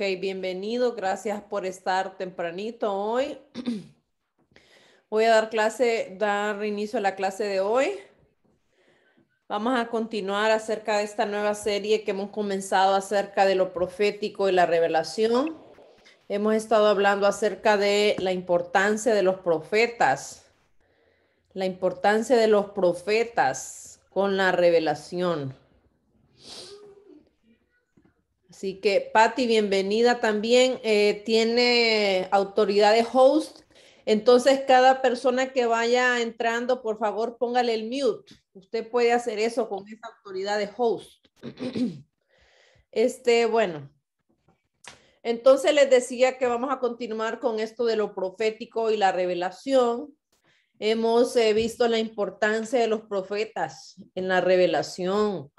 Ok, bienvenido. Gracias por estar tempranito hoy. Voy a dar clase, dar inicio a la clase de hoy. Vamos a continuar acerca de esta nueva serie que hemos comenzado acerca de lo profético y la revelación. Hemos estado hablando acerca de la importancia de los profetas, la importancia de los profetas con la revelación. Así que, Patti, bienvenida también. Eh, tiene autoridad de host. Entonces, cada persona que vaya entrando, por favor, póngale el mute. Usted puede hacer eso con esa autoridad de host. Este, bueno. Entonces les decía que vamos a continuar con esto de lo profético y la revelación. Hemos eh, visto la importancia de los profetas en la revelación.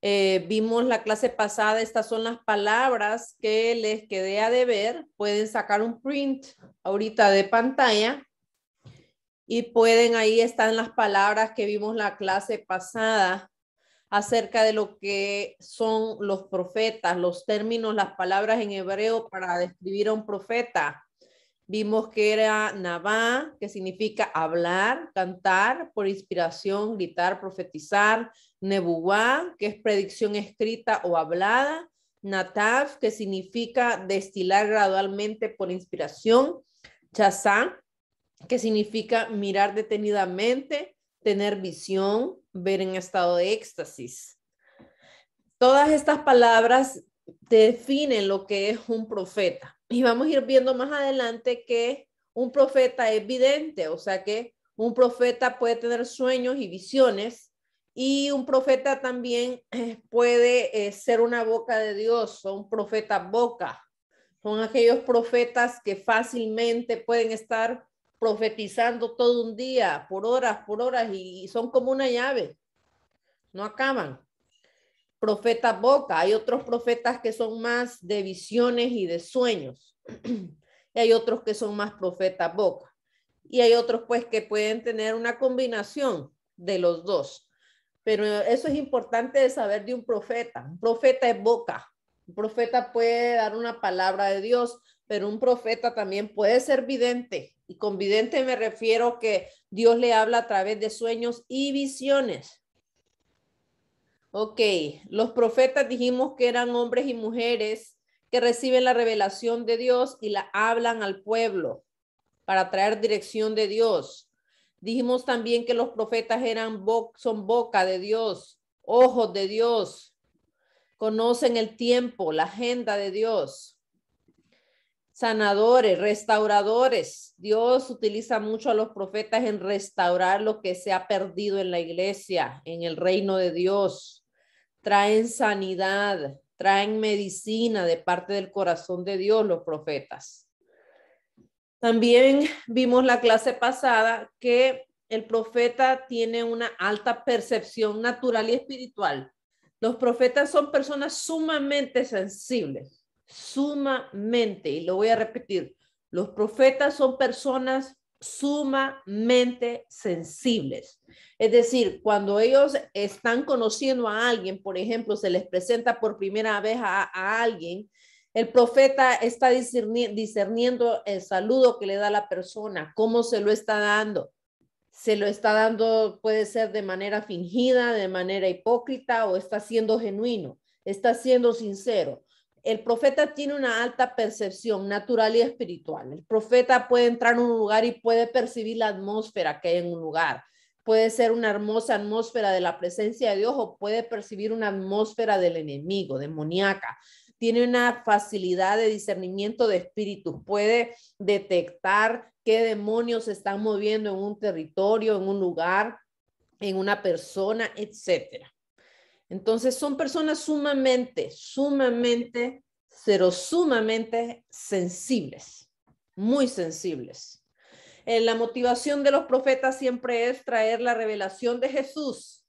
Eh, vimos la clase pasada, estas son las palabras que les quedé a deber. Pueden sacar un print ahorita de pantalla y pueden, ahí están las palabras que vimos la clase pasada acerca de lo que son los profetas, los términos, las palabras en hebreo para describir a un profeta. Vimos que era Nabá, que significa hablar, cantar por inspiración, gritar, profetizar. Nebuá, que es predicción escrita o hablada. Natav, que significa destilar gradualmente por inspiración. Chazá, que significa mirar detenidamente, tener visión, ver en estado de éxtasis. Todas estas palabras definen lo que es un profeta. Y vamos a ir viendo más adelante que un profeta es vidente, o sea que un profeta puede tener sueños y visiones y un profeta también eh, puede eh, ser una boca de Dios, son profetas boca. Son aquellos profetas que fácilmente pueden estar profetizando todo un día, por horas, por horas, y son como una llave. No acaban. Profeta boca. Hay otros profetas que son más de visiones y de sueños. y hay otros que son más profetas boca. Y hay otros pues que pueden tener una combinación de los dos. Pero eso es importante de saber de un profeta. Un profeta es boca. Un profeta puede dar una palabra de Dios, pero un profeta también puede ser vidente. Y con vidente me refiero que Dios le habla a través de sueños y visiones. Ok, los profetas dijimos que eran hombres y mujeres que reciben la revelación de Dios y la hablan al pueblo para traer dirección de Dios. Dijimos también que los profetas eran son boca de Dios, ojos de Dios, conocen el tiempo, la agenda de Dios. Sanadores, restauradores. Dios utiliza mucho a los profetas en restaurar lo que se ha perdido en la iglesia, en el reino de Dios traen sanidad, traen medicina de parte del corazón de Dios los profetas. También vimos la clase pasada que el profeta tiene una alta percepción natural y espiritual. Los profetas son personas sumamente sensibles, sumamente, y lo voy a repetir, los profetas son personas sumamente sensibles. Es decir, cuando ellos están conociendo a alguien, por ejemplo, se les presenta por primera vez a, alguien, el profeta está discerniendo el saludo que le da la persona, cómo se lo está dando. Se lo está dando, puede ser de manera fingida, de manera hipócrita o está siendo genuino, está siendo sincero el profeta tiene una alta percepción natural y espiritual. El profeta puede entrar en un lugar y puede percibir la atmósfera que hay en un lugar. Puede ser una hermosa atmósfera de la presencia de Dios o puede percibir una atmósfera del enemigo, demoníaca. Tiene una facilidad de discernimiento de espíritu. Puede detectar qué demonios se están moviendo en un territorio, en un lugar, en una persona, etcétera. Entonces son personas sumamente, sumamente, pero sumamente sensibles, muy sensibles. Eh, la motivación de los profetas siempre es traer la revelación de Jesús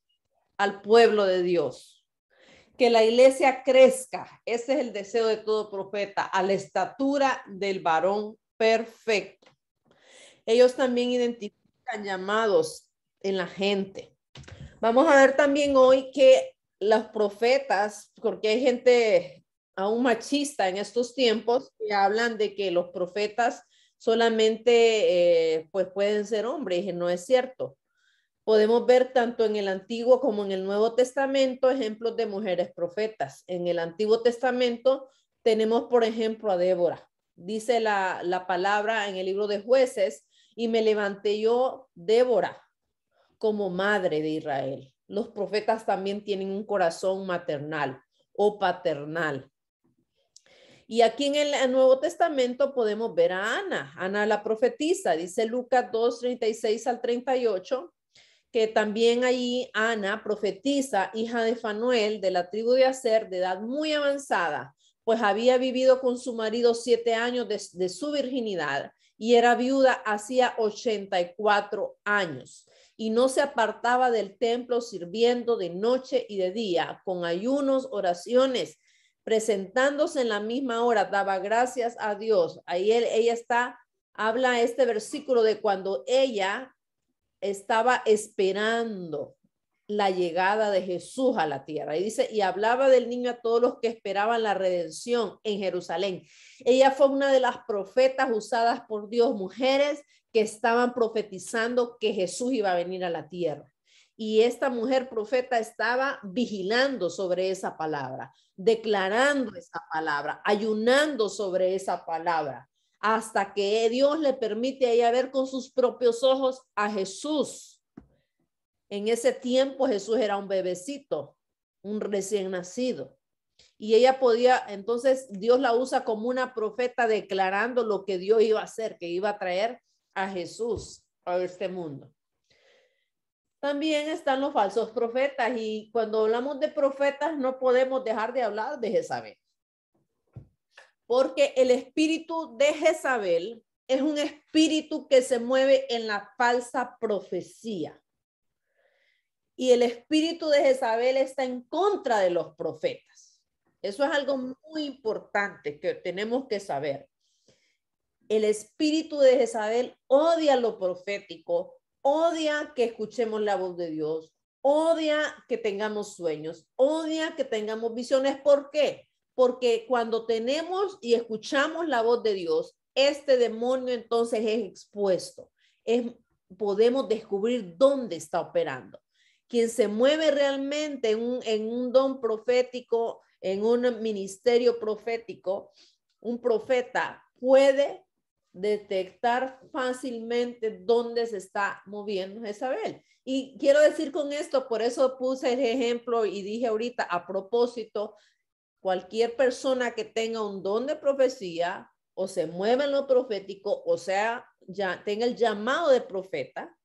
al pueblo de Dios. Que la iglesia crezca, ese es el deseo de todo profeta, a la estatura del varón perfecto. Ellos también identifican llamados en la gente. Vamos a ver también hoy que los profetas, porque hay gente aún machista en estos tiempos que hablan de que los profetas solamente eh, pues pueden ser hombres y no es cierto. Podemos ver tanto en el Antiguo como en el Nuevo Testamento ejemplos de mujeres profetas. En el Antiguo Testamento tenemos, por ejemplo, a Débora. Dice la, la palabra en el libro de jueces, y me levanté yo, Débora, como madre de Israel. Los profetas también tienen un corazón maternal o paternal. Y aquí en el Nuevo Testamento podemos ver a Ana, Ana la profetisa, dice Lucas 2, 36 al 38 que también ahí Ana, profetiza, hija de Fanuel, de la tribu de Aser, de edad muy avanzada, pues había vivido con su marido siete años de, de su virginidad y era viuda hacía 84 años y no se apartaba del templo sirviendo de noche y de día con ayunos, oraciones, presentándose en la misma hora, daba gracias a Dios. Ahí él, ella está, habla este versículo de cuando ella estaba esperando la llegada de Jesús a la tierra. Y dice, y hablaba del niño a todos los que esperaban la redención en Jerusalén. Ella fue una de las profetas usadas por Dios, mujeres que estaban profetizando que Jesús iba a venir a la tierra. Y esta mujer profeta estaba vigilando sobre esa palabra, declarando esa palabra, ayunando sobre esa palabra hasta que Dios le permite a ella ver con sus propios ojos a Jesús. En ese tiempo Jesús era un bebecito, un recién nacido. Y ella podía, entonces Dios la usa como una profeta declarando lo que Dios iba a hacer, que iba a traer a Jesús a este mundo. También están los falsos profetas y cuando hablamos de profetas no podemos dejar de hablar de Jezabel porque el espíritu de Jezabel es un espíritu que se mueve en la falsa profecía. Y el espíritu de Jezabel está en contra de los profetas. Eso es algo muy importante que tenemos que saber. El espíritu de Jezabel odia lo profético, odia que escuchemos la voz de Dios, odia que tengamos sueños, odia que tengamos visiones. ¿Por qué? Porque cuando tenemos y escuchamos la voz de Dios, este demonio entonces es expuesto. Es, podemos descubrir dónde está operando. Quien se mueve realmente en un, don profético, en un ministerio profético, un profeta puede detectar fácilmente dónde se está moviendo Jezabel. Y quiero decir con esto, por eso puse el ejemplo y dije ahorita a propósito cualquier persona que tenga un don de profecía o se mueva en lo profético, o sea, ya tenga el llamado de profeta,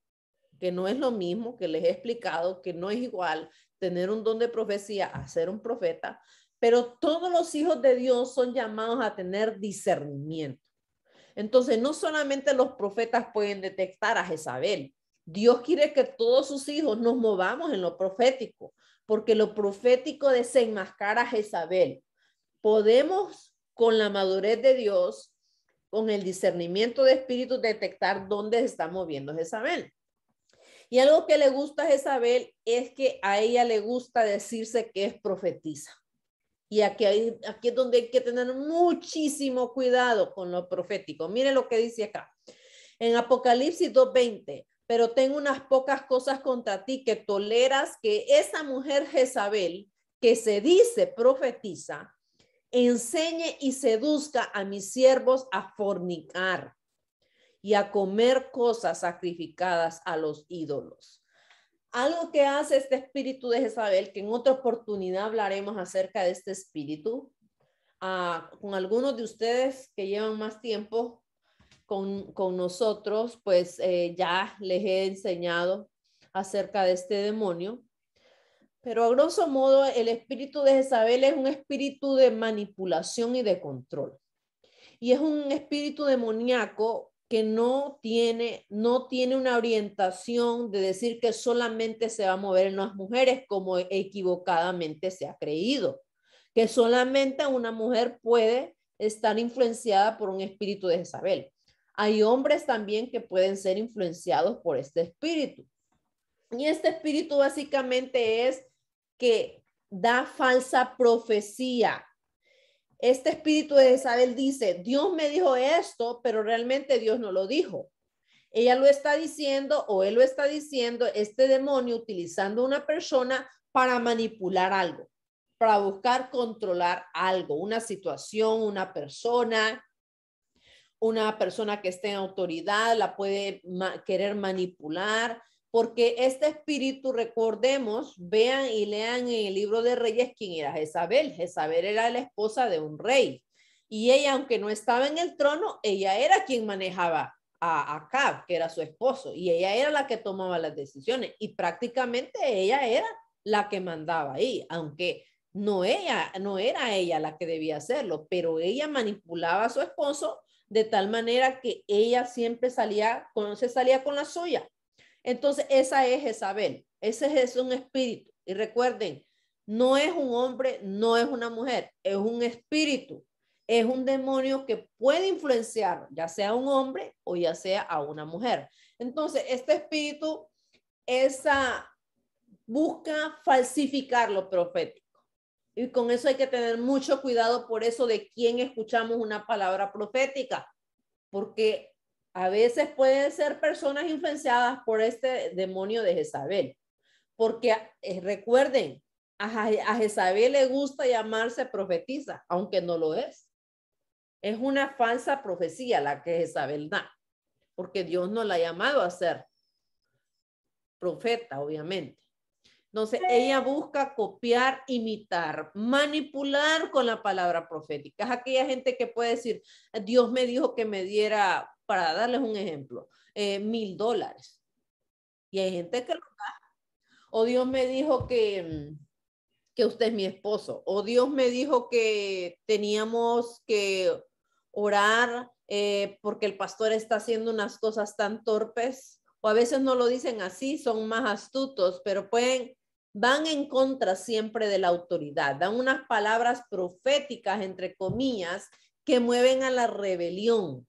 que no es lo mismo que les he explicado, que no es igual tener un don de profecía a ser un profeta, pero todos los hijos de Dios son llamados a tener discernimiento. Entonces, no solamente los profetas pueden detectar a Jezabel, Dios quiere que todos sus hijos nos movamos en lo profético, porque lo profético desenmascara a Jezabel. Podemos, con la madurez de Dios, con el discernimiento de espíritu, detectar dónde se está moviendo Jezabel. Y algo que le gusta a Jezabel es que a ella le gusta decirse que es profetiza. Y aquí, aquí es donde hay que tener muchísimo cuidado con lo profético. Mire lo que dice acá. En Apocalipsis 2.20, pero tengo unas pocas cosas contra ti que toleras que esa mujer Jezabel, que se dice profetiza, enseñe y seduzca a mis siervos a fornicar y a comer cosas sacrificadas a los ídolos. Algo que hace este espíritu de Jezabel, que en otra oportunidad hablaremos acerca de este espíritu, ah, con algunos de ustedes que llevan más tiempo con, nosotros, pues eh, ya les he enseñado acerca de este demonio. Pero a grosso modo, el espíritu de Jezabel es un espíritu de manipulación y de control. Y es un espíritu demoníaco que no tiene, no tiene una orientación de decir que solamente se va a mover en las mujeres como equivocadamente se ha creído, que solamente una mujer puede estar influenciada por un espíritu de Jezabel. Hay hombres también que pueden ser influenciados por este espíritu. Y este espíritu básicamente es que da falsa profecía. este espíritu de Isabel dice, Dios me dijo esto, pero realmente Dios no lo dijo. Ella lo está diciendo o él lo está diciendo, este demonio utilizando una persona para manipular algo, para buscar controlar algo, una situación, una persona, una persona que esté en autoridad, la puede querer manipular, porque este espíritu, recordemos, vean y lean en el libro de Reyes quién era Jezabel. Jezabel era la esposa de un rey. Y ella, aunque no estaba en el trono, ella era quien manejaba a Acab, que era su esposo, y ella era la que tomaba las decisiones. Y prácticamente ella era la que mandaba ahí, aunque no ella, no era ella la que debía hacerlo, pero ella manipulaba a su esposo de tal manera que ella siempre salía, se salía con la suya entonces, esa es Jezabel. Ese es un espíritu. Y recuerden, no es un hombre, no es una mujer, es un espíritu. Es un demonio que puede influenciar, ya sea a un hombre o ya sea a una mujer. Entonces, este espíritu esa, busca falsificar lo profético. Y con eso hay que tener mucho cuidado por eso de quién escuchamos una palabra profética, porque a veces pueden ser personas influenciadas por este demonio de Jezabel, porque eh, recuerden, a, a Jezabel le gusta llamarse profetiza, aunque no lo es. Es una falsa profecía la que Jezabel da, porque Dios no la ha llamado a ser profeta, obviamente. Entonces, ella busca copiar, imitar, manipular con la palabra profética. Es aquella gente que puede decir, Dios me dijo que me diera para darles un ejemplo, eh, mil dólares. Y hay gente que lo da. O Dios me dijo que, que usted es mi esposo. O Dios me dijo que teníamos que orar eh, porque el pastor está haciendo unas cosas tan torpes. O a veces no lo dicen así, son más astutos, pero pueden, van en contra siempre de la autoridad. Dan unas palabras proféticas, entre comillas, que mueven a la rebelión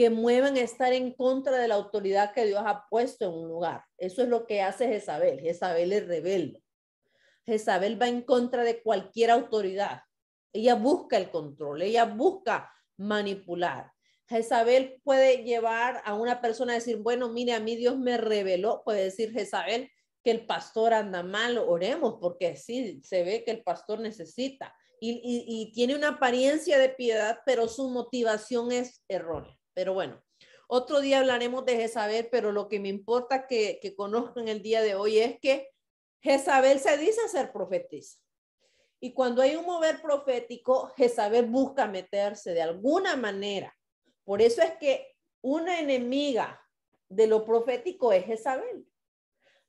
que mueven a estar en contra de la autoridad que Dios ha puesto en un lugar. Eso es lo que hace Jezabel. Jezabel es rebelde. Jezabel va en contra de cualquier autoridad. Ella busca el control, ella busca manipular. Jezabel puede llevar a una persona a decir, bueno, mire, a mí Dios me reveló, puede decir Jezabel, que el pastor anda mal, oremos, porque sí, se ve que el pastor necesita. Y, y tiene una apariencia de piedad, pero su motivación es errónea. Pero bueno, otro día hablaremos de Jezabel, pero lo que me importa que, que conozcan el día de hoy es que Jezabel se dice ser profetisa. Y cuando hay un mover profético, Jezabel busca meterse de alguna manera. Por eso es que una enemiga de lo profético es Jezabel.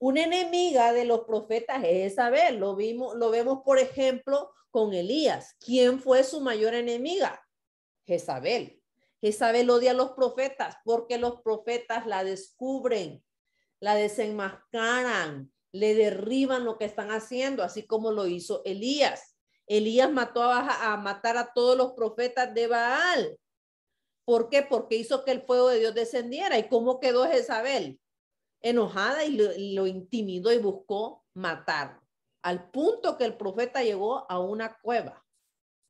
Una enemiga de los profetas es Jezabel. Lo vimos, lo vemos, por ejemplo, con Elías. ¿Quién fue su mayor enemiga? Jezabel. Jezabel odia a los profetas porque los profetas la descubren, la desenmascaran, le derriban lo que están haciendo, así como lo hizo Elías. Elías mató a, a matar a todos los profetas de Baal. ¿Por qué? Porque hizo que el fuego de Dios descendiera. ¿Y cómo quedó Jezabel? Enojada y lo, intimidó y buscó matar, al punto que el profeta llegó a una cueva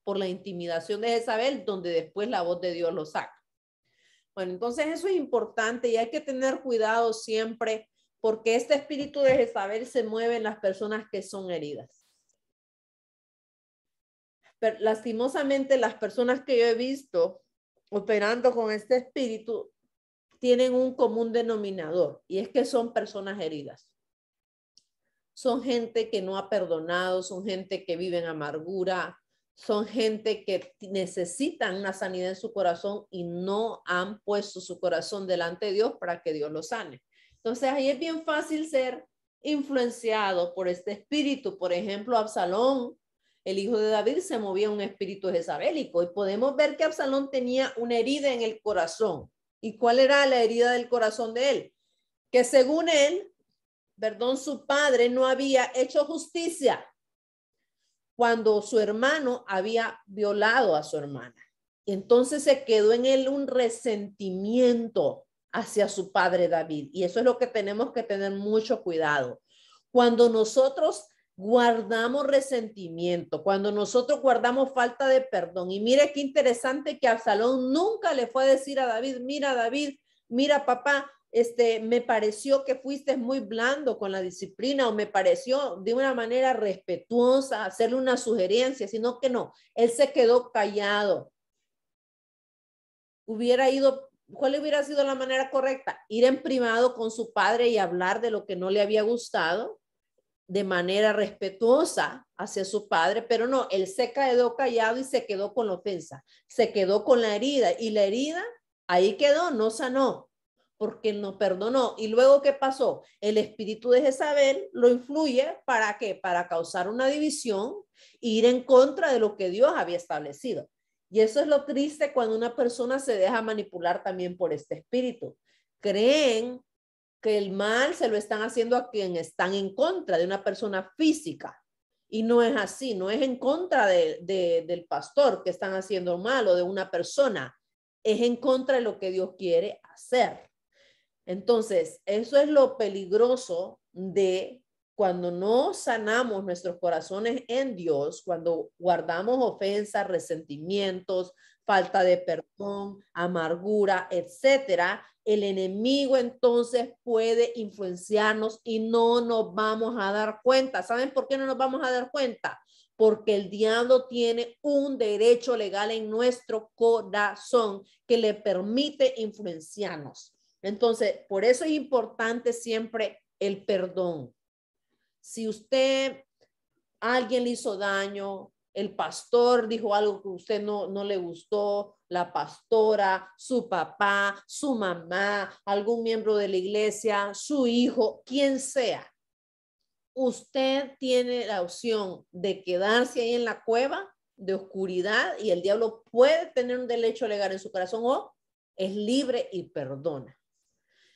por la intimidación de Jezabel, donde después la voz de Dios lo saca. Bueno, entonces eso es importante y hay que tener cuidado siempre porque este espíritu de Jezabel se mueve en las personas que son heridas. Pero, lastimosamente, las personas que yo he visto operando con este espíritu tienen un común denominador y es que son personas heridas. Son gente que no ha perdonado, son gente que vive en amargura, son gente que necesitan una sanidad en su corazón y no han puesto su corazón delante de Dios para que Dios lo sane. Entonces ahí es bien fácil ser influenciado por este espíritu. Por ejemplo, Absalón, el hijo de David, se movía un espíritu jezabélico y podemos ver que Absalón tenía una herida en el corazón. ¿Y cuál era la herida del corazón de él? Que según él, perdón, su padre no había hecho justicia cuando su hermano había violado a su hermana. Entonces se quedó en él un resentimiento hacia su padre David. Y eso es lo que tenemos que tener mucho cuidado. Cuando nosotros guardamos resentimiento, cuando nosotros guardamos falta de perdón. Y mire qué interesante que Absalón nunca le fue a decir a David, mira David, mira papá, este, me pareció que fuiste muy blando con la disciplina o me pareció de una manera respetuosa hacerle una sugerencia, sino que no, él se quedó callado. Hubiera ido, ¿cuál hubiera sido la manera correcta? Ir en privado con su padre y hablar de lo que no le había gustado de manera respetuosa hacia su padre, pero no, él se quedó callado y se quedó con la ofensa, se quedó con la herida y la herida ahí quedó, no sanó porque no perdonó. Y luego, ¿qué pasó? El espíritu de Jezabel lo influye para qué? Para causar una división ir en contra de lo que Dios había establecido. Y eso es lo triste cuando una persona se deja manipular también por este espíritu. Creen que el mal se lo están haciendo a quien están en contra de una persona física. Y no es así, no es en contra de, del pastor que están haciendo mal o de una persona, es en contra de lo que Dios quiere hacer. Entonces, eso es lo peligroso de cuando no sanamos nuestros corazones en Dios, cuando guardamos ofensas, resentimientos, falta de perdón, amargura, etcétera, el enemigo entonces puede influenciarnos y no nos vamos a dar cuenta. ¿Saben por qué no nos vamos a dar cuenta? Porque el diablo tiene un derecho legal en nuestro corazón que le permite influenciarnos. Entonces, por eso es importante siempre el perdón. Si usted, alguien le hizo daño, el pastor dijo algo que usted no, no le gustó, la pastora, su papá, su mamá, algún miembro de la iglesia, su hijo, quien sea. Usted tiene la opción de quedarse ahí en la cueva de oscuridad y el diablo puede tener un derecho legal en su corazón o es libre y perdona.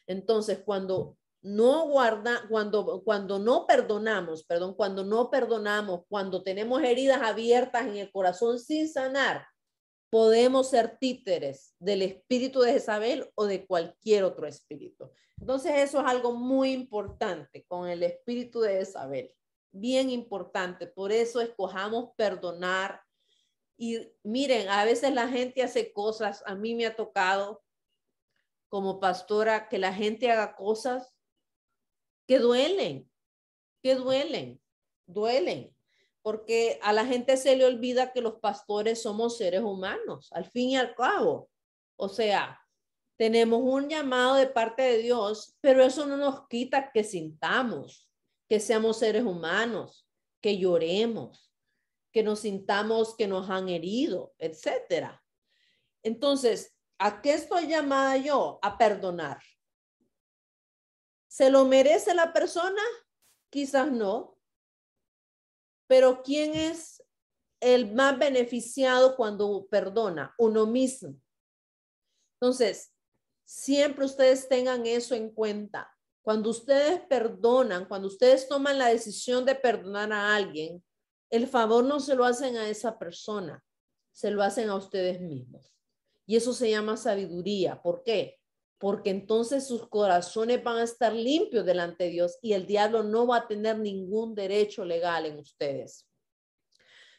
Entonces, cuando no guarda, cuando, cuando no perdonamos, perdón, cuando no perdonamos, cuando tenemos heridas abiertas en el corazón sin sanar, podemos ser títeres del espíritu de Jezabel o de cualquier otro espíritu. Entonces, eso es algo muy importante con el espíritu de Jezabel. Bien importante. Por eso escojamos perdonar. Y miren, a veces la gente hace cosas, a mí me ha tocado como pastora que la gente haga cosas que duelen, que duelen, duelen, porque a la gente se le olvida que los pastores somos seres humanos, al fin y al cabo. O sea, tenemos un llamado de parte de Dios, pero eso no nos quita que sintamos, que seamos seres humanos, que lloremos, que nos sintamos que nos han herido, etcétera. Entonces, ¿a qué estoy llamada yo? A perdonar. ¿Se lo merece la persona? Quizás no. Pero ¿quién es el más beneficiado cuando perdona? Uno mismo. Entonces, siempre ustedes tengan eso en cuenta. Cuando ustedes perdonan, cuando ustedes toman la decisión de perdonar a alguien, el favor no se lo hacen a esa persona, se lo hacen a ustedes mismos. Y eso se llama sabiduría. ¿Por qué? Porque entonces sus corazones van a estar limpios delante de Dios y el diablo no va a tener ningún derecho legal en ustedes.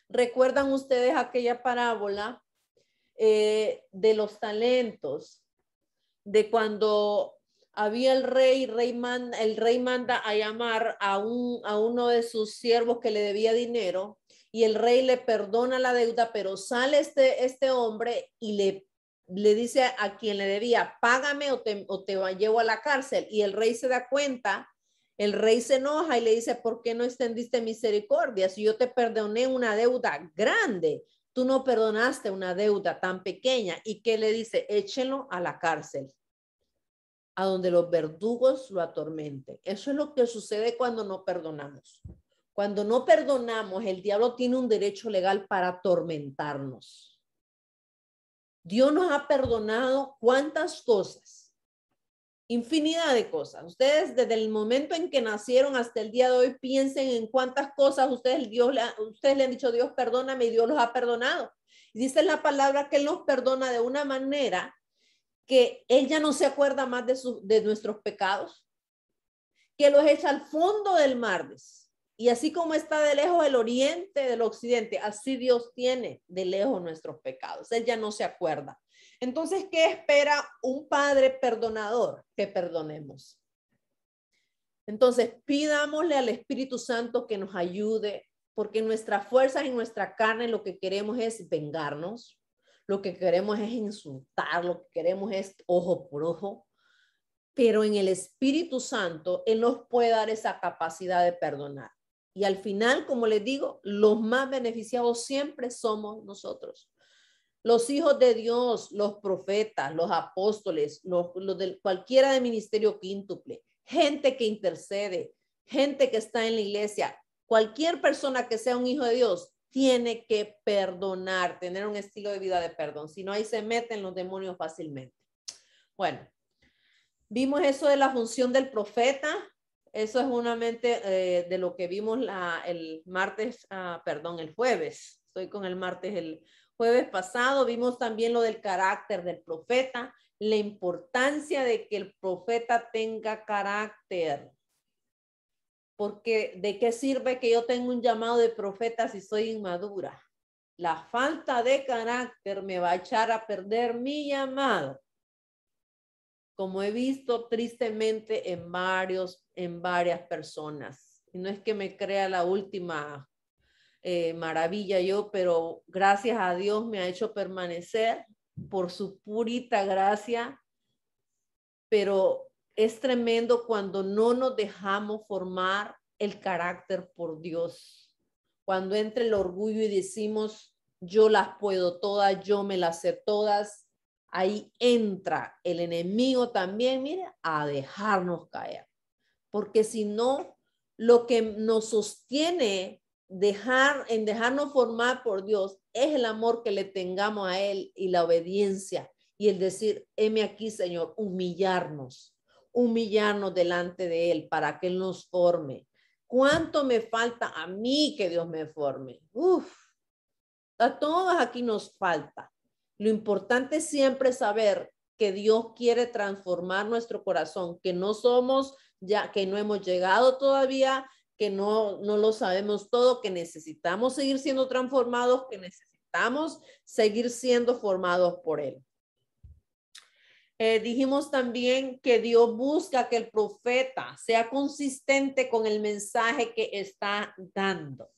¿Recuerdan ustedes aquella parábola eh, de los talentos? De cuando había el rey, rey manda, el rey manda a llamar a, un, a uno de sus siervos que le debía dinero y el rey le perdona la deuda, pero sale este, este hombre y le le dice a quien le debía, págame o te, o te llevo a la cárcel. Y el rey se da cuenta, el rey se enoja y le dice, ¿por qué no extendiste misericordia? Si yo te perdoné una deuda grande, tú no perdonaste una deuda tan pequeña. ¿Y qué le dice? Échenlo a la cárcel, a donde los verdugos lo atormenten. Eso es lo que sucede cuando no perdonamos. Cuando no perdonamos, el diablo tiene un derecho legal para atormentarnos. Dios nos ha perdonado cuántas cosas, infinidad de cosas. Ustedes desde el momento en que nacieron hasta el día de hoy piensen en cuántas cosas ustedes, Dios, ustedes le han dicho, Dios perdóname y Dios los ha perdonado. Y dice la palabra que Él nos perdona de una manera que Él ya no se acuerda más de, de nuestros pecados, que los echa al fondo del mar. Y así como está de lejos el oriente del occidente, así Dios tiene de lejos nuestros pecados. Él ya no se acuerda. Entonces, ¿qué espera un padre perdonador? Que perdonemos. Entonces, pidámosle al Espíritu Santo que nos ayude, porque nuestras fuerzas y nuestra carne lo que queremos es vengarnos, lo que queremos es insultar, lo que queremos es ojo por ojo, pero en el Espíritu Santo Él nos puede dar esa capacidad de perdonar. Y al final, como les digo, los más beneficiados siempre somos nosotros. Los hijos de Dios, los profetas, los apóstoles, los, de cualquiera de ministerio quíntuple, gente que intercede, gente que está en la iglesia, cualquier persona que sea un hijo de Dios tiene que perdonar, tener un estilo de vida de perdón. Si no, ahí se meten los demonios fácilmente. Bueno, vimos eso de la función del profeta, eso es una mente eh, de lo que vimos el martes, ah, perdón, el jueves. Estoy con el martes, el jueves pasado. Vimos también lo del carácter del profeta, la importancia de que el profeta tenga carácter. Porque de qué sirve que yo tenga un llamado de profeta si soy inmadura. La falta de carácter me va a echar a perder mi llamado como he visto tristemente en varios, en varias personas. Y no es que me crea la última eh, maravilla yo, pero gracias a Dios me ha hecho permanecer por su purita gracia. Pero es tremendo cuando no nos dejamos formar el carácter por Dios. Cuando entra el orgullo y decimos, yo las puedo todas, yo me las sé todas, ahí entra el enemigo también, mire, a dejarnos caer. Porque si no, lo que nos sostiene dejar, en dejarnos formar por Dios es el amor que le tengamos a Él y la obediencia y el decir, heme aquí, Señor, humillarnos, humillarnos delante de Él para que Él nos forme. ¿Cuánto me falta a mí que Dios me forme? Uf, a todos aquí nos falta. Lo importante es siempre saber que Dios quiere transformar nuestro corazón, que no somos ya, que no hemos llegado todavía, que no, no lo sabemos todo, que necesitamos seguir siendo transformados, que necesitamos seguir siendo formados por Él. Eh, dijimos también que Dios busca que el profeta sea consistente con el mensaje que está dando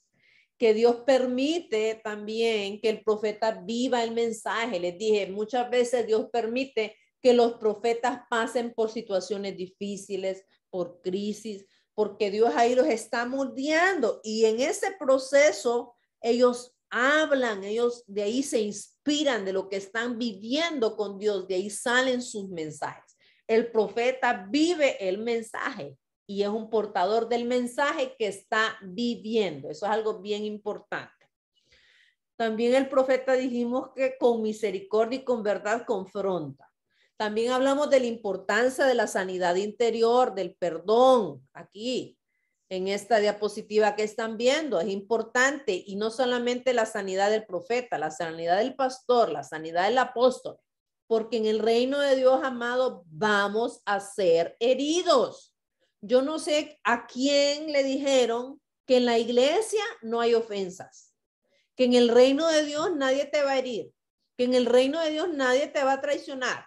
que Dios permite también que el profeta viva el mensaje. Les dije, muchas veces Dios permite que los profetas pasen por situaciones difíciles, por crisis, porque Dios ahí los está moldeando y en ese proceso ellos hablan, ellos de ahí se inspiran de lo que están viviendo con Dios, de ahí salen sus mensajes. El profeta vive el mensaje y es un portador del mensaje que está viviendo. Eso es algo bien importante. También el profeta dijimos que con misericordia y con verdad confronta. También hablamos de la importancia de la sanidad interior, del perdón, aquí en esta diapositiva que están viendo. Es importante y no solamente la sanidad del profeta, la sanidad del pastor, la sanidad del apóstol, porque en el reino de Dios, amado, vamos a ser heridos. Yo no sé a quién le dijeron que en la iglesia no hay ofensas, que en el reino de Dios nadie te va a herir, que en el reino de Dios nadie te va a traicionar,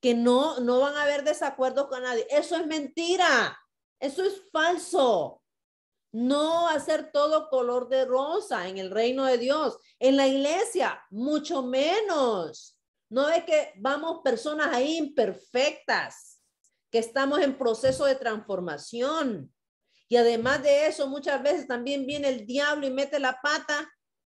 que no, no van a haber desacuerdos con nadie. Eso es mentira, eso es falso. No ser todo color de rosa en el reino de Dios. En la iglesia, mucho menos. No es que vamos personas ahí imperfectas que estamos en proceso de transformación. Y además de eso, muchas veces también viene el diablo y mete la pata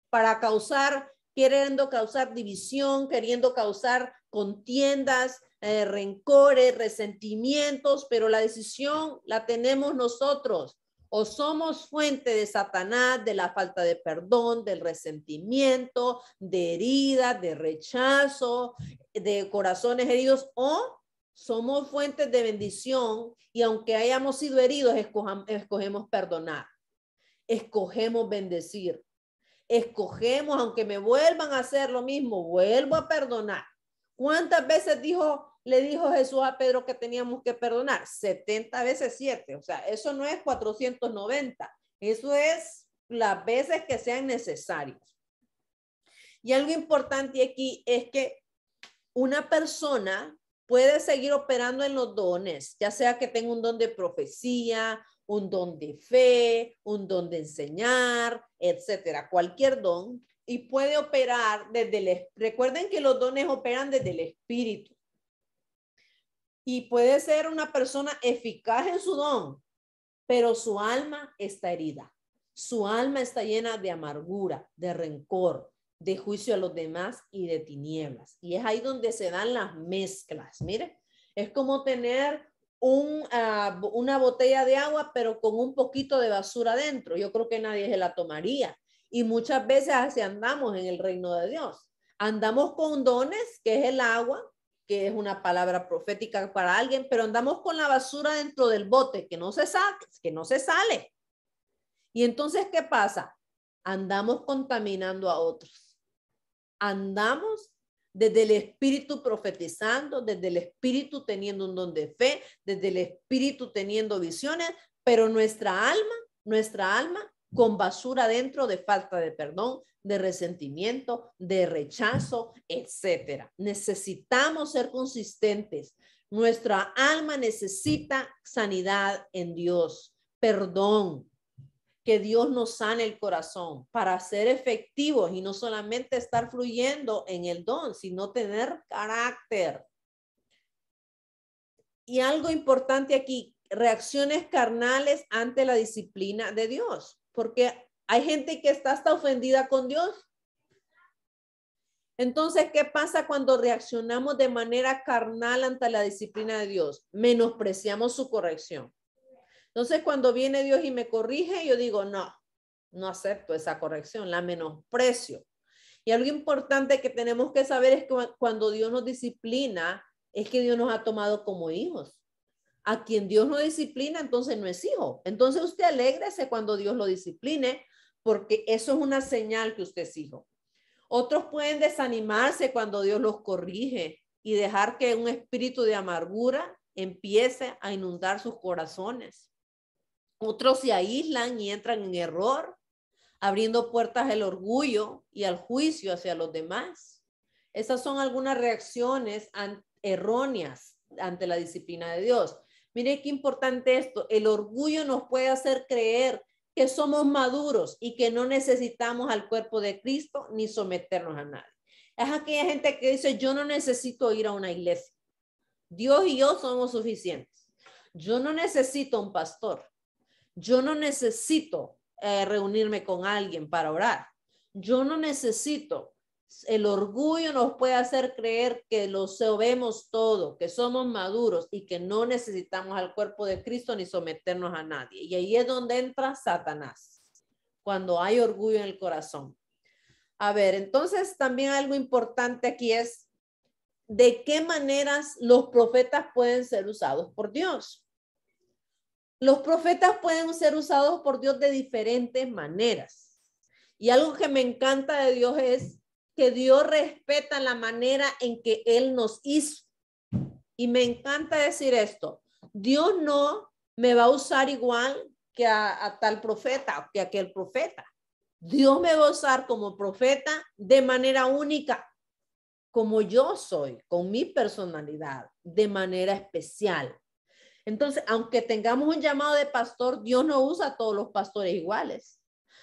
para causar, queriendo causar división, queriendo causar contiendas, eh, rencores, resentimientos, pero la decisión la tenemos nosotros. O somos fuente de Satanás, de la falta de perdón, del resentimiento, de herida, de rechazo, de corazones heridos, o somos fuentes de bendición y aunque hayamos sido heridos, escogemos perdonar, escogemos bendecir, escogemos, aunque me vuelvan a hacer lo mismo, vuelvo a perdonar. ¿Cuántas veces dijo, le dijo Jesús a Pedro que teníamos que perdonar? 70 veces 7, o sea, eso no es 490. Eso es las veces que sean necesarias. Y algo importante aquí es que una persona puede seguir operando en los dones, ya sea que tenga un don de profecía, un don de fe, un don de enseñar, etcétera, cualquier don, y puede operar desde el, recuerden que los dones operan desde el espíritu. Y puede ser una persona eficaz en su don, pero su alma está herida. Su alma está llena de amargura, de rencor, de juicio a los demás y de tinieblas. Y es ahí donde se dan las mezclas. Mire, es como tener ah, una botella de agua, pero con un poquito de basura dentro. Yo creo que nadie se la tomaría. Y muchas veces así andamos en el reino de Dios. Andamos con dones, que es el agua, que es una palabra profética para alguien, pero andamos con la basura dentro del bote, que no se saque, que no se sale. Y entonces, ¿qué pasa? Andamos contaminando a otros. Andamos desde el espíritu profetizando, desde el espíritu teniendo un don de fe, desde el espíritu teniendo visiones, pero nuestra alma, nuestra alma con basura dentro de falta de perdón, de resentimiento, de rechazo, etcétera. Necesitamos ser consistentes. Nuestra alma necesita sanidad en Dios, perdón, que Dios nos sane el corazón para ser efectivos y no solamente estar fluyendo en el don, sino tener carácter. Y algo importante aquí, reacciones carnales ante la disciplina de Dios, porque hay gente que está hasta ofendida con Dios. Entonces, ¿qué pasa cuando reaccionamos de manera carnal ante la disciplina de Dios? Menospreciamos su corrección. Entonces, cuando viene Dios y me corrige, yo digo, no, no acepto esa corrección, la menosprecio. Y algo importante que tenemos que saber es que cuando Dios nos disciplina, es que Dios nos ha tomado como hijos. A quien Dios no disciplina, entonces no es hijo. Entonces usted alégrese cuando Dios lo discipline, porque eso es una señal que usted es hijo. Otros pueden desanimarse cuando Dios los corrige y dejar que un espíritu de amargura empiece a inundar sus corazones. Otros se aíslan y entran en error, abriendo puertas al orgullo y al juicio hacia los demás. Esas son algunas reacciones erróneas ante la disciplina de Dios. Mire qué importante esto. El orgullo nos puede hacer creer que somos maduros y que no necesitamos al cuerpo de Cristo ni someternos a nadie. Es aquella gente que dice, yo no necesito ir a una iglesia. Dios y yo somos suficientes. Yo no necesito un pastor. Yo no necesito eh, reunirme con alguien para orar. Yo no necesito. El orgullo nos puede hacer creer que lo sabemos todo, que somos maduros y que no necesitamos al cuerpo de Cristo ni someternos a nadie. Y ahí es donde entra Satanás, cuando hay orgullo en el corazón. A ver, entonces también algo importante aquí es de qué maneras los profetas pueden ser usados por Dios. Los profetas pueden ser usados por Dios de diferentes maneras. Y algo que me encanta de Dios es que Dios respeta la manera en que Él nos hizo. Y me encanta decir esto. Dios no me va a usar igual que a, tal profeta que a aquel profeta. Dios me va a usar como profeta de manera única, como yo soy, con mi personalidad, de manera especial. Entonces, aunque tengamos un llamado de pastor, Dios no usa a todos los pastores iguales.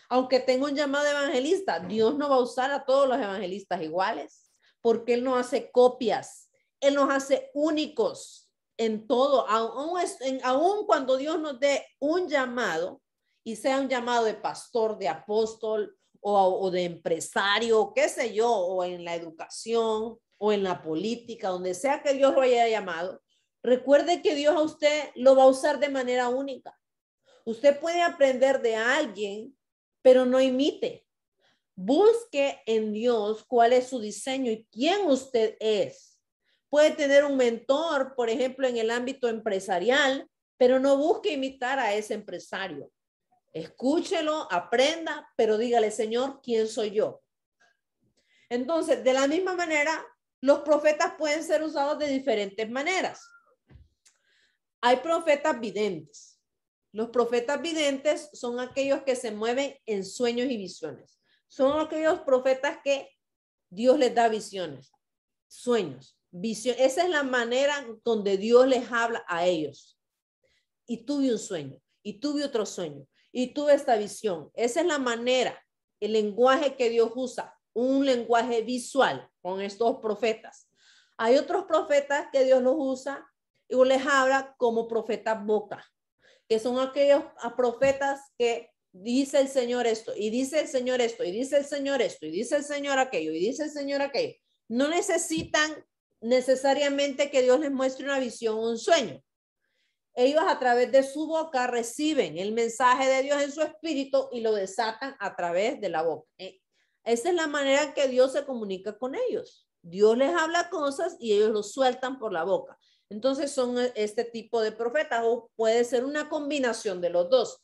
Aunque tenga un llamado de evangelista, Dios no va a usar a todos los evangelistas iguales, porque Él no hace copias, Él nos hace únicos en todo, aún, aún cuando Dios nos dé un llamado y sea un llamado de pastor, de apóstol o, o de empresario, qué sé yo, o en la educación o en la política, donde sea que Dios lo haya llamado, Recuerde que Dios a usted lo va a usar de manera única. Usted puede aprender de alguien, pero no imite. Busque en Dios cuál es su diseño y quién usted es. Puede tener un mentor, por ejemplo, en el ámbito empresarial, pero no busque imitar a ese empresario. Escúchelo, aprenda, pero dígale, Señor, ¿quién soy yo? Entonces, de la misma manera, los profetas pueden ser usados de diferentes maneras. Hay profetas videntes. Los profetas videntes son aquellos que se mueven en sueños y visiones. Son aquellos profetas que Dios les da visiones, sueños, visión. Esa es la manera donde Dios les habla a ellos. Y tuve un sueño, y tuve otro sueño, y tuve esta visión. Esa es la manera, el lenguaje que Dios usa, un lenguaje visual con estos profetas. Hay otros profetas que Dios los usa y les habla como profetas boca que son aquellos profetas que dice el Señor esto, y dice el Señor esto, y dice el Señor esto, y dice el Señor aquello, y dice el Señor aquello. No necesitan necesariamente que Dios les muestre una visión o un sueño. Ellos a través de su boca reciben el mensaje de Dios en su espíritu y lo desatan a través de la boca. Eh, esa es la manera que Dios se comunica con ellos. Dios les habla cosas y ellos lo sueltan por la boca. Entonces son e, este tipo de profetas o puede ser una combinación de los dos.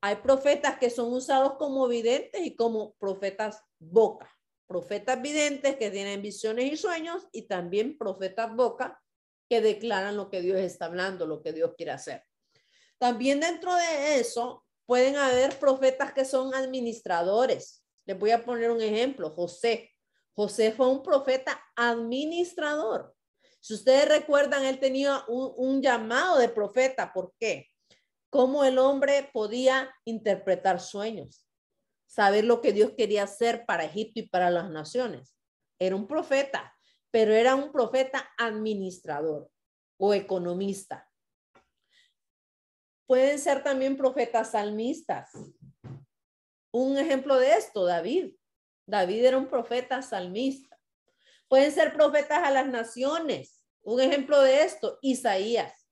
Hay profetas que son usados como videntes y como profetas boca. Profetas videntes que tienen visiones y sueños y también profetas boca que declaran lo que Dios está hablando, lo que Dios quiere hacer. También dentro de eso pueden haber profetas que son administradores. Les voy a poner un ejemplo, José. José fue un profeta administrador. Si ustedes recuerdan, él tenía un, llamado de profeta. ¿Por qué? Cómo el hombre podía interpretar sueños, saber lo que Dios quería hacer para Egipto y para las naciones. Era un profeta, pero era un profeta administrador o economista. Pueden ser también profetas salmistas. Un ejemplo de esto, David. David era un profeta salmista. Pueden ser profetas a las naciones. Un ejemplo de esto, Isaías,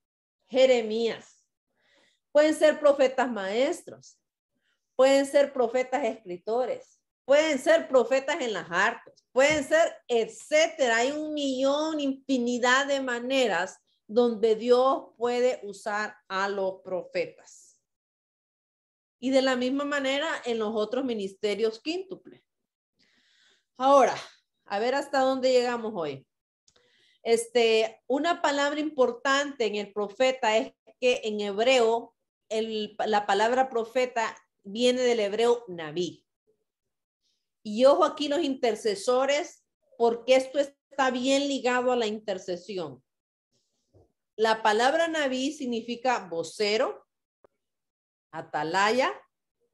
Jeremías. Pueden ser profetas maestros, pueden ser profetas escritores, pueden ser profetas en las artes, pueden ser, etcétera. Hay un millón, infinidad de maneras donde Dios puede usar a los profetas. Y de la misma manera en los otros ministerios quíntuples. Ahora, a ver hasta dónde llegamos hoy. Este, una palabra importante en el profeta es que en hebreo la palabra profeta viene del hebreo naví. Y ojo aquí los intercesores, porque esto está bien ligado a la intercesión. La palabra naví significa vocero, atalaya,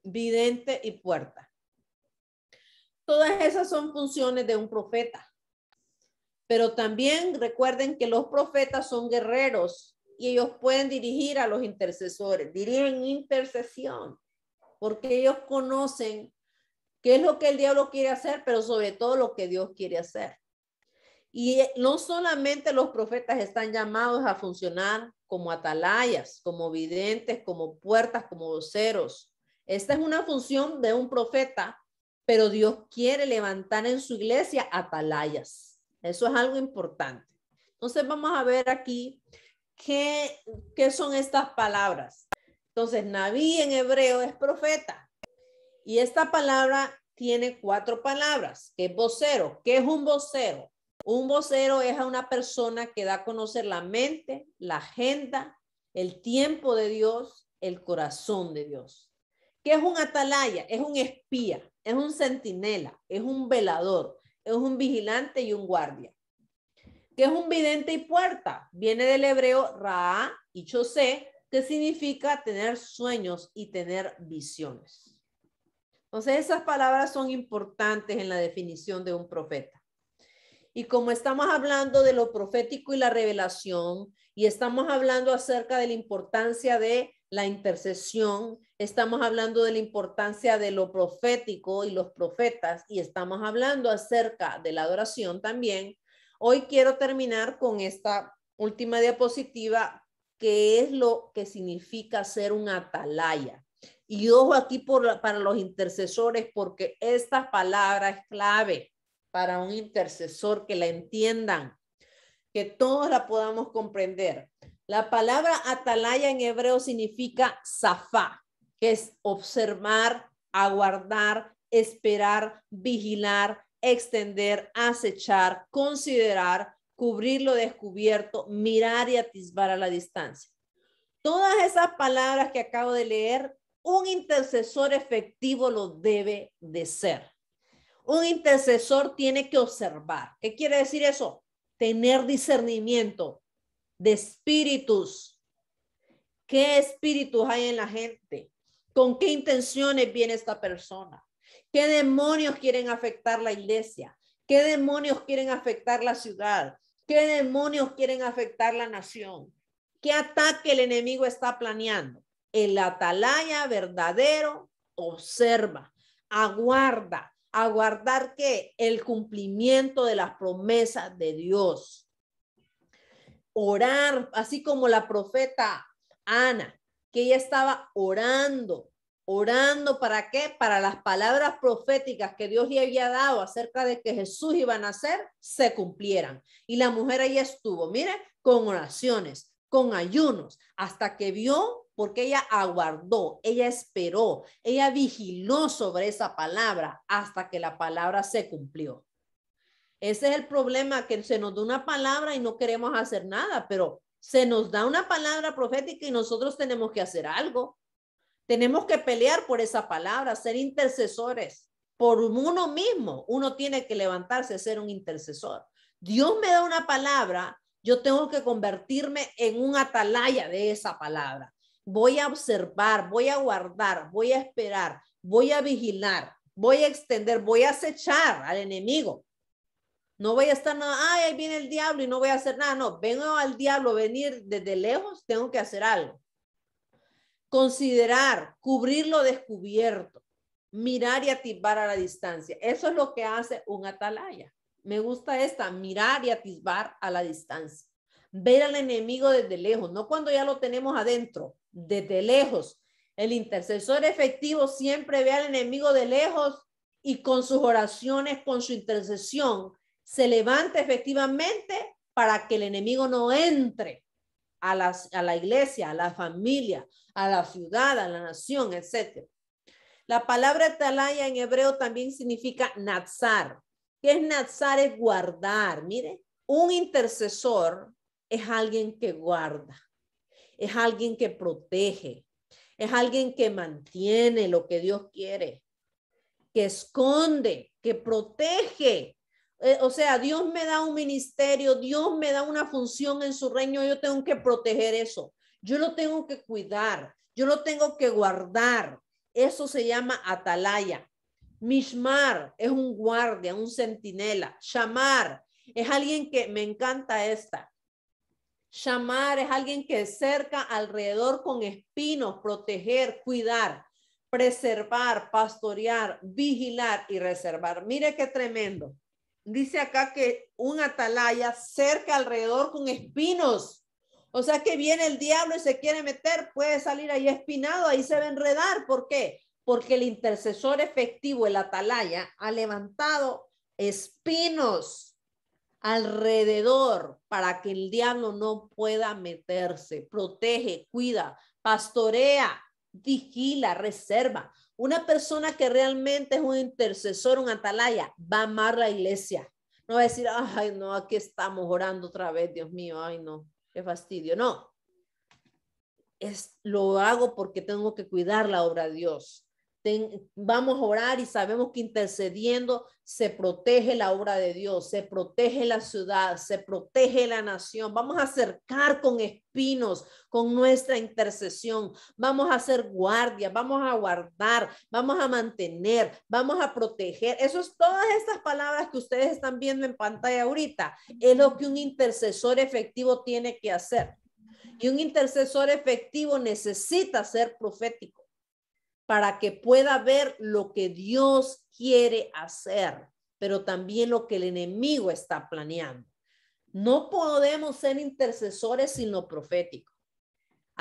vidente y puerta. Todas esas son funciones de un profeta. Pero también recuerden que los profetas son guerreros y ellos pueden dirigir a los intercesores, dirigen intercesión, porque ellos conocen qué es lo que el diablo quiere hacer, pero sobre todo lo que Dios quiere hacer. Y no solamente los profetas están llamados a funcionar como atalayas, como videntes, como puertas, como voceros. Esta es una función de un profeta, pero Dios quiere levantar en su iglesia atalayas eso es algo importante. Entonces vamos a ver aquí qué, qué son estas palabras. Entonces, Naví en hebreo es profeta. Y esta palabra tiene cuatro palabras, que es vocero. ¿Qué es un vocero? Un vocero es a una persona que da a conocer la mente, la agenda, el tiempo de Dios, el corazón de Dios. ¿Qué es un atalaya? Es un espía, es un centinela, es un velador es un vigilante y un guardia. ¿Qué es un vidente y puerta? Viene del hebreo ra y chose, que significa tener sueños y tener visiones. Entonces, esas palabras son importantes en la definición de un profeta. Y como estamos hablando de lo profético y la revelación, y estamos hablando acerca de la importancia de la intercesión, estamos hablando de la importancia de lo profético y los profetas, y estamos hablando acerca de la adoración también. Hoy quiero terminar con esta última diapositiva, que es lo que significa ser un atalaya. Y ojo aquí para los intercesores, porque esta palabra es clave para un intercesor que la entiendan, que todos la podamos comprender. La palabra atalaya en hebreo significa zafá, que es observar, aguardar, esperar, vigilar, extender, acechar, considerar, cubrir lo descubierto, mirar y atisbar a la distancia. Todas esas palabras que acabo de leer, un intercesor efectivo lo debe de ser. Un intercesor tiene que observar. ¿Qué quiere decir eso? Tener discernimiento de espíritus. ¿Qué espíritus hay en la gente? ¿Con qué intenciones viene esta persona? ¿Qué demonios quieren afectar la iglesia? ¿Qué demonios quieren afectar la ciudad? ¿Qué demonios quieren afectar la nación? ¿Qué ataque el enemigo está planeando? El atalaya verdadero observa, aguarda, aguardar que el cumplimiento de las promesas de Dios. Orar, así como la profeta Ana, que ella estaba orando, orando para qué? Para las palabras proféticas que Dios le había dado acerca de que Jesús iba a nacer, se cumplieran. Y la mujer ahí estuvo, mire, con oraciones, con ayunos, hasta que vio, porque ella aguardó, ella esperó, ella vigiló sobre esa palabra hasta que la palabra se cumplió. Ese es el problema, que se nos da una palabra y no queremos hacer nada, pero se nos da una palabra profética y nosotros tenemos que hacer algo. Tenemos que pelear por esa palabra, ser intercesores. Por uno mismo, uno tiene que levantarse ser un intercesor. Dios me da una palabra, yo tengo que convertirme en un atalaya de esa palabra. Voy a observar, voy a guardar, voy a esperar, voy a vigilar, voy a extender, voy a acechar al enemigo. No voy a estar nada, ay, ahí viene el diablo y no voy a hacer nada. No, vengo al diablo venir desde lejos, tengo que hacer algo. Considerar, cubrir lo descubierto, mirar y atisbar a la distancia. Eso es lo que hace un atalaya. Me gusta esta, mirar y atisbar a la distancia. Ver al enemigo desde lejos, no cuando ya lo tenemos adentro, desde lejos. El intercesor efectivo siempre ve al enemigo de lejos y con sus oraciones, con su intercesión, se levanta efectivamente para que el enemigo no entre a, a la iglesia, a la familia, a la ciudad, a la nación, etc. La palabra talaya en hebreo también significa nazar. ¿Qué es nazar? Es guardar. Mire, un intercesor es alguien que guarda, es alguien que protege, es alguien que mantiene lo que Dios quiere, que esconde, que protege, eh, o sea, Dios me da un ministerio, Dios me da una función en su reino, yo tengo que proteger eso, yo lo tengo que cuidar, yo lo tengo que guardar. Eso se llama atalaya. Mishmar es un guardia, un centinela. Shamar es alguien que me encanta esta. Shamar es alguien que cerca alrededor con espinos, proteger, cuidar, preservar, pastorear, vigilar y reservar. Mire qué tremendo dice acá que un atalaya cerca alrededor con espinos. O sea que viene el diablo y se quiere meter, puede salir ahí espinado, ahí se va a enredar. ¿Por qué? Porque el intercesor efectivo, el atalaya, ha levantado espinos alrededor para que el diablo no pueda meterse. Protege, cuida, pastorea, vigila, reserva. Una persona que realmente es un intercesor, un atalaya, va a amar la iglesia. No va a decir, ay, no, aquí estamos orando otra vez, Dios mío, ay, no, qué fastidio. No, es, lo hago porque tengo que cuidar la obra de Dios vamos a orar y sabemos que intercediendo se protege la obra de Dios, se protege la ciudad, se protege la nación. Vamos a acercar con espinos con nuestra intercesión. Vamos a hacer guardia, vamos a guardar, vamos a mantener, vamos a proteger. Eso es todas estas palabras que ustedes están viendo en pantalla ahorita. Es lo que un intercesor efectivo tiene que hacer. Y un intercesor efectivo necesita ser profético para que pueda ver lo que Dios quiere hacer, pero también lo que el enemigo está planeando. No podemos ser intercesores sin lo profético.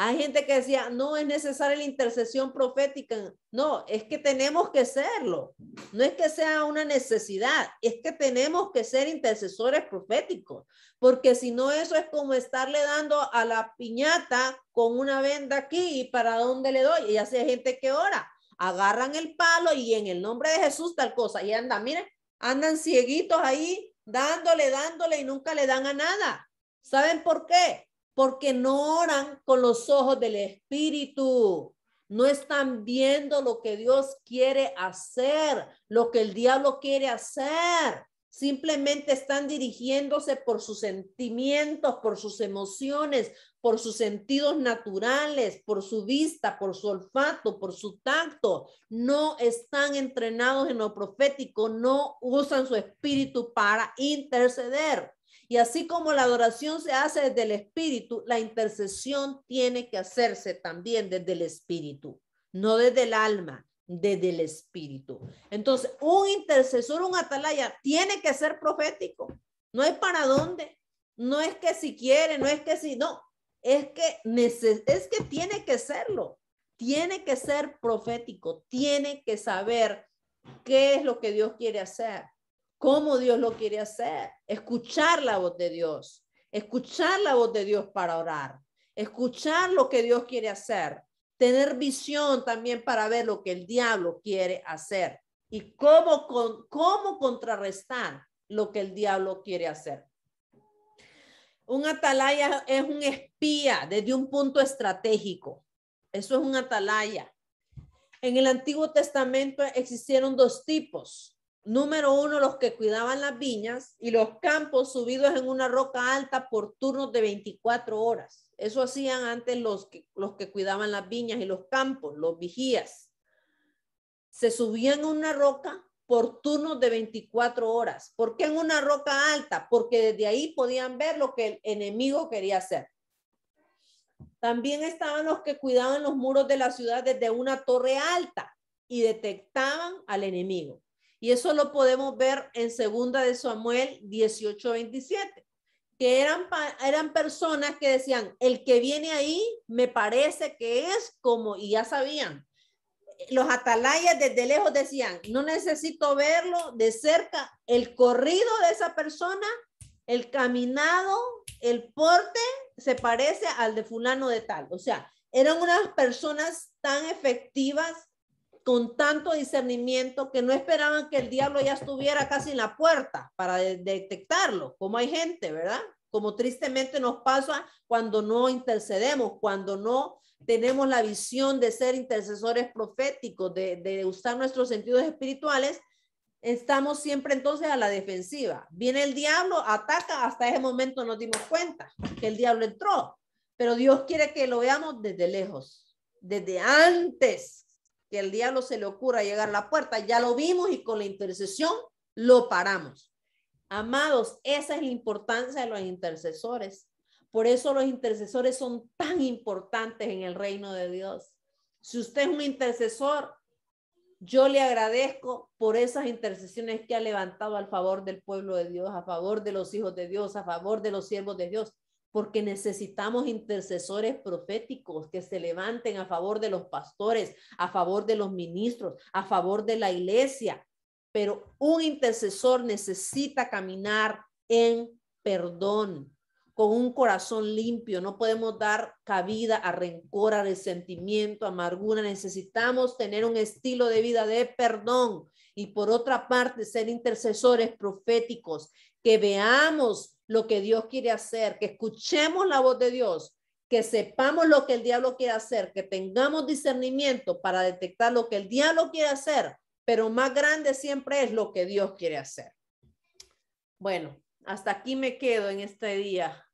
Hay gente que decía, no es necesaria la intercesión profética. No, es que tenemos que serlo. No es que sea una necesidad, es que tenemos que ser intercesores proféticos, porque si no, eso es como estarle dando a la piñata con una venda aquí y para dónde le doy. Y así hay gente que ora, agarran el palo y en el nombre de Jesús tal cosa. Y andan, miren, andan cieguitos ahí, dándole, dándole y nunca le dan a nada. ¿Saben por qué? Porque no oran con los ojos del Espíritu. No están viendo lo que Dios quiere hacer, lo que el diablo quiere hacer. Simplemente están dirigiéndose por sus sentimientos, por sus emociones, por sus sentidos naturales, por su vista, por su olfato, por su tacto. No están entrenados en lo profético, no usan su espíritu para interceder. Y así como la adoración se hace desde el espíritu, la intercesión tiene que hacerse también desde el espíritu, no desde el alma, desde el espíritu. Entonces, un intercesor, un atalaya, tiene que ser profético. No hay para dónde. No es que si quiere, no es que si no. Es que, es que tiene que serlo. Tiene que ser profético. Tiene que saber qué es lo que Dios quiere hacer cómo Dios lo quiere hacer, escuchar la voz de Dios, escuchar la voz de Dios para orar, escuchar lo que Dios quiere hacer, tener visión también para ver lo que el diablo quiere hacer y cómo, cómo contrarrestar lo que el diablo quiere hacer. Un atalaya es un espía desde un punto estratégico. Eso es un atalaya. En el Antiguo Testamento existieron dos tipos. Número uno, los que cuidaban las viñas y los campos subidos en una roca alta por turnos de 24 horas. Eso hacían antes los que, los que cuidaban las viñas y los campos, los vigías. Se subían a una roca por turnos de 24 horas. ¿Por qué en una roca alta? Porque desde ahí podían ver lo que el enemigo quería hacer. También estaban los que cuidaban los muros de la ciudad desde una torre alta y detectaban al enemigo. Y eso lo podemos ver en segunda de Samuel 18, 27, que eran, eran personas que decían, el que viene ahí me parece que es como, y ya sabían, los atalayas desde lejos decían, no necesito verlo de cerca, el corrido de esa persona, el caminado, el porte, se parece al de fulano de tal. O sea, eran unas personas tan efectivas con tanto discernimiento que no esperaban que el diablo ya estuviera casi en la puerta para detectarlo, como hay gente, ¿verdad? Como tristemente nos pasa cuando no intercedemos, cuando no tenemos la visión de ser intercesores proféticos, de, de usar nuestros sentidos espirituales, estamos siempre entonces a la defensiva. Viene el diablo, ataca, hasta ese momento nos dimos cuenta que el diablo entró, pero Dios quiere que lo veamos desde lejos, desde antes que el diablo se le ocurra llegar a la puerta, ya lo vimos y con la intercesión lo paramos. Amados, esa es la importancia de los intercesores. Por eso los intercesores son tan importantes en el reino de Dios. Si usted es un intercesor, yo le agradezco por esas intercesiones que ha levantado al favor del pueblo de Dios, a favor de los hijos de Dios, a favor de los siervos de Dios porque necesitamos intercesores proféticos que se levanten a favor de los pastores, a favor de los ministros, a favor de la iglesia. Pero un intercesor necesita caminar en perdón, con un corazón limpio. No podemos dar cabida a rencor, a resentimiento, amargura. Necesitamos tener un estilo de vida de perdón. Y por otra parte, ser intercesores proféticos, que veamos lo que Dios quiere hacer, que escuchemos la voz de Dios, que sepamos lo que el diablo quiere hacer, que tengamos discernimiento para detectar lo que el diablo quiere hacer, pero más grande siempre es lo que Dios quiere hacer. Bueno, hasta aquí me quedo en este día.